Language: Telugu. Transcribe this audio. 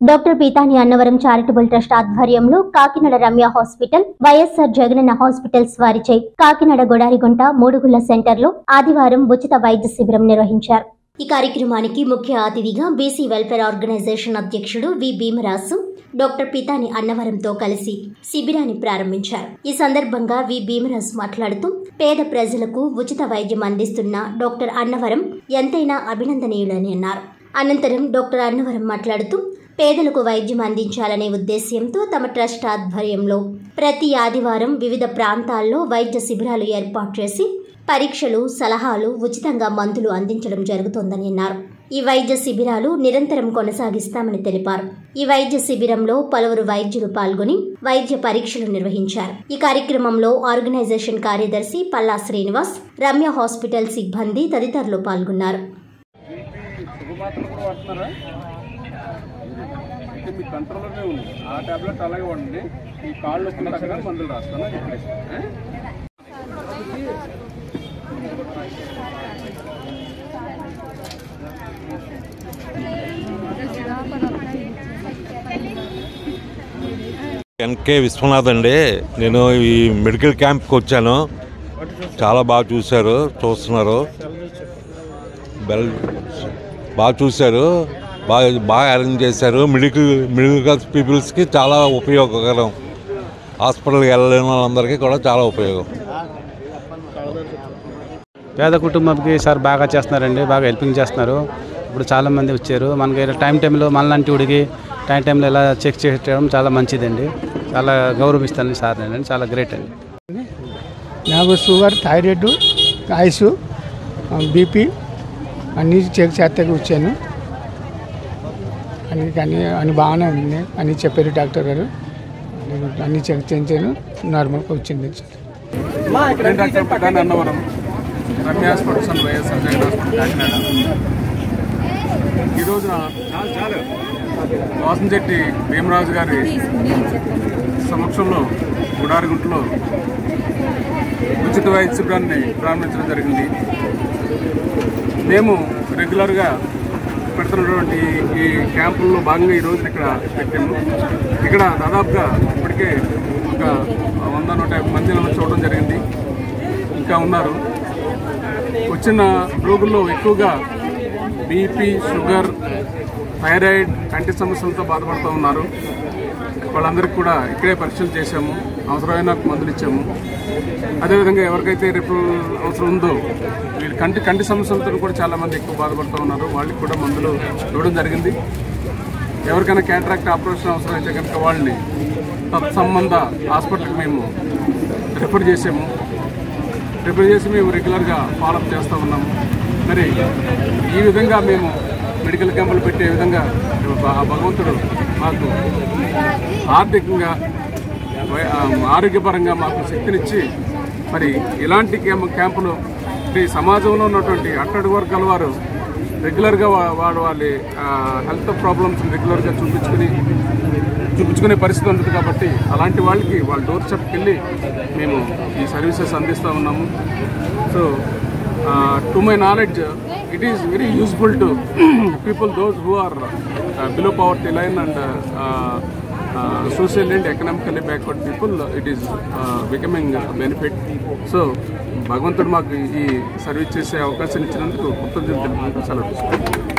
Doctor Peethani Annavaram charitable trust ఆధ్వర్యంలో Kakinada Ramya hospital YSR Jagananna hospitals వారిచే కాకినాడ గొడారిగుంట మూడుగుళ్ళ సెంటర్లో ఆదివారం ఉచిత వైద్య శిబిరం నిర్వహించారు. ఈ కార్యక్రమానికి ముఖ్య అతిథిగా బీసీ వెల్ఫేర్ ఆర్గనైజేషన్ అధ్యక్షుడు వి భీమరాసు డాక్టర్ పీతాని అన్నవరంతో కలిసి శిబిరాన్ని ప్రారంభించారు. ఈ సందర్భంగా వి భీమరాజు మాట్లాడుతూ పేద ప్రజలకు ఉచిత వైద్యం అందిస్తున్న డాక్టర్ అన్నవరం ఎంతైనా అభినందనీయులని అన్నారు. అనంతరం డాక్టర్ అన్నవరం మాట్లాడుతూ పేదలకు వైద్యం అందించాలనే ఉద్దేశ్యంతో తమ ట్రస్ట్ ఆధ్వర్యంలో ప్రతి ఆదివారం వివిధ ప్రాంతాల్లో వైద్య శిబిరాలు ఏర్పాటు చేసి పరీక్షలు సలహాలు ఉచితంగా మందులు అందించడం జరుగుతోందని అన్నారు ఈ వైద్య శిబిరాలు నిరంతరం కొనసాగిస్తామని తెలిపారు ఈ వైద్య శిబిరంలో పలువురు వైద్యులు పాల్గొని వైద్య పరీక్షలు నిర్వహించారు ఈ కార్యక్రమంలో ఆర్గనైజేషన్ కార్యదర్శి పల్లా శ్రీనివాస్ రమ్య హాస్పిటల్ సిబ్బంది తదితరులు పాల్గొన్నారు అయితే మీ కంట్రోల్లోనే ఉంది. ఆ టాబ్లెట్ అలాగే ఉండండి. ఈ కాళ్ళు నొప్పులు తగ్గడానికి మందులు రాస్తాను ఇప్పుడే ఎన్కే విశ్వనాథ్ అండి. నేను ఈ మెడికల్ క్యాంప్కి వచ్చాను. చాలా బాగా చూశారు. చూస్తున్నారు. బెల్ బాగా చూశారు. బాగా బాగా అరేంజ్ చేశారు. మెడికల్ మిడిల్ క్లాస్ పీపుల్స్కి చాలా ఉపయోగకరం. హాస్పిటల్కి వెళ్ళలేని వాళ్ళందరికీ కూడా చాలా ఉపయోగం. పేద కుటుంబంకి సార్ బాగా చేస్తున్నారండి బాగా హెల్పింగ్ చేస్తున్నారు. ఇప్పుడు చాలామంది వచ్చారు. మనకి టైం టైంలో మనలాంటి ఉడికి టైం టైంలో ఇలా చెక్ చేయడం చాలా మంచిదండి. చాలా గౌరవిస్తాను సార్ నేను చాలా గ్రేట్ అండి. నాకు షుగర్ థైరాయిడ్ ఐస్ బీపీ అన్నీ చెక్ చేస్తాకి వచ్చాను. అన్ని కానీ అన్ని బాగానే ఉంది అని చెప్పారు డాక్టర్ గారు. నేను అన్ని చెక్ చేయించాను. నార్మల్గా వచ్చింది. Annavaram? Ramya hospitals and Jagan hospital Kakinada. ఈ రోజున వాసంశెట్టి భీమరాజు గారి సమక్షంలో గుడారిగుంటలో ఉచిత వైద్య శిబిరాన్ని ప్రారంభించడం జరిగింది. మేము రెగ్యులర్గా పెడుతున్నటువంటి ఈ క్యాంపుల్లో భాగంగా ఈ ఇక్కడ పెట్టాము. ఇక్కడ దాదాపుగా ఇప్పటికే ఒక వంద నూట యాభై మంది చూడడం జరిగింది. ఇంకా ఉన్నారు. వచ్చిన రోగుల్లో ఎక్కువగా బీపీ షుగర్ థైరాయిడ్ కంటి సమస్యలతో బాధపడుతూ ఉన్నారు. వాళ్ళందరికీ కూడా ఇక్కడే పరీక్షలు చేశాము. అవసరమైన మందులు ఇచ్చాము. అదేవిధంగా ఎవరికైతే రేపు అవసరం ఉందో వీళ్ళు కంటి కంటి సమస్యలతో కూడా చాలామంది ఎక్కువ బాధపడుతూ ఉన్నారు. వాళ్ళకి కూడా మందులు ఇవ్వడం జరిగింది. ఎవరికైనా క్యాంట్రాక్ట్ ఆపరేషన్ అవసరం అయితే కనుక వాళ్ళని తత్సంబంధ హాస్పిటల్కి మేము రిఫర్ చేసాము. రిఫర్ చేసి మేము రెగ్యులర్గా ఫాలోఅప్ చేస్తూ ఉన్నాము. మరి ఈ విధంగా మేము మెడికల్ క్యాంపులు పెట్టే విధంగా భగవంతుడు మాకు ఆర్థికంగా ఆరోగ్యపరంగా మాకు శక్తినిచ్చి మరి ఇలాంటి క్యాంపులు ఈ సమాజంలో ఉన్నటువంటి అట్టడి వర్గాల వారు రెగ్యులర్గా వా- వాడు వాళ్ళ హెల్త్ ప్రాబ్లమ్స్ రెగ్యులర్గా చూపించుకుని చూపించుకునే పరిస్థితి ఉంటుంది కాబట్టి అలాంటి వాళ్ళకి వాళ్ళ డోర్ స్టెప్కి వెళ్ళి మేము ఈ సర్వీసెస్ అందిస్తూ ఉన్నాము. So to my knowledge it is very useful to people those who are below poverty line and social and economically backward people it is becoming benefit so భగవంతుడు మాకు ఈ సర్వీస్ చేసే అవకాశం ఇచ్చినందుకు కృతజ్ఞతలు. తెలుపుకుంటూ సెలవు